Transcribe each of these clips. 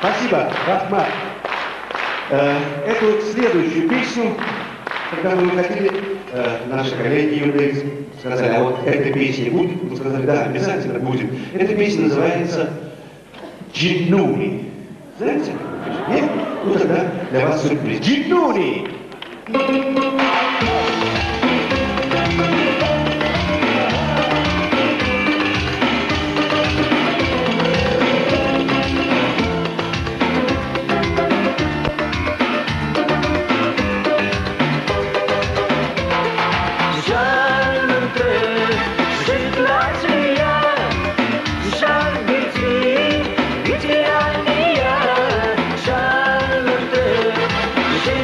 Спасибо, Рахмат. Э, эту следующую песню, когда мы выходили, э, наши коллеги юные сказали, а вот эта песня будет? Мы сказали, да, обязательно будет. Эта песня называется «Джиннуни». Знаете? Нет? Ну тогда для вас сюрприз. «Джиннуни».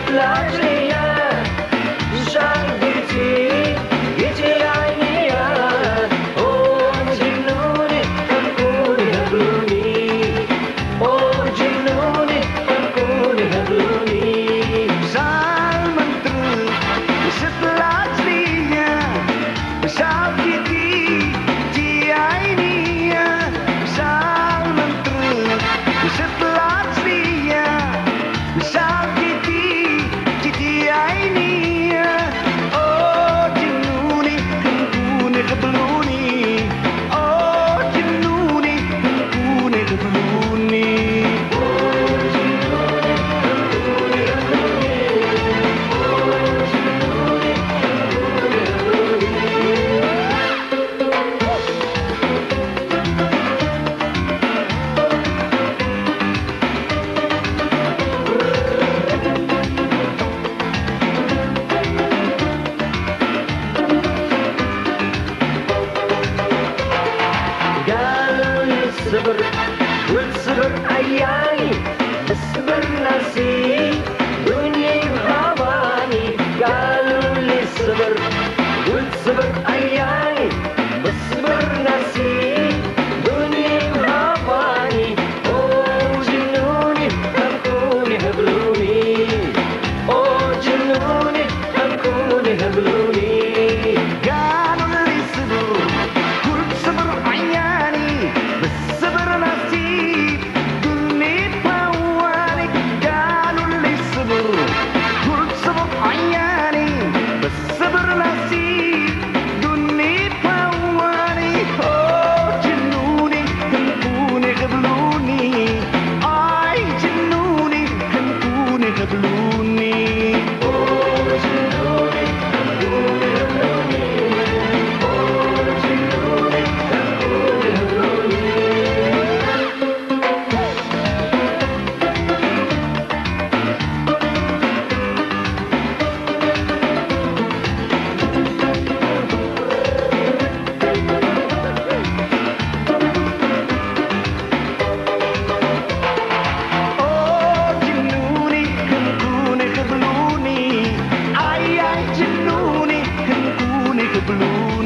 Lovely. shine. मजलूनी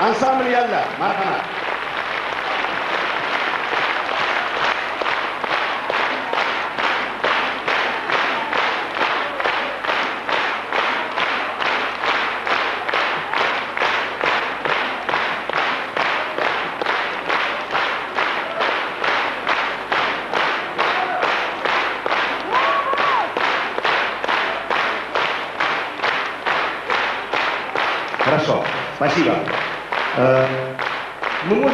ansambl yalla marhamat Хорошо. Спасибо. Uh, no mundo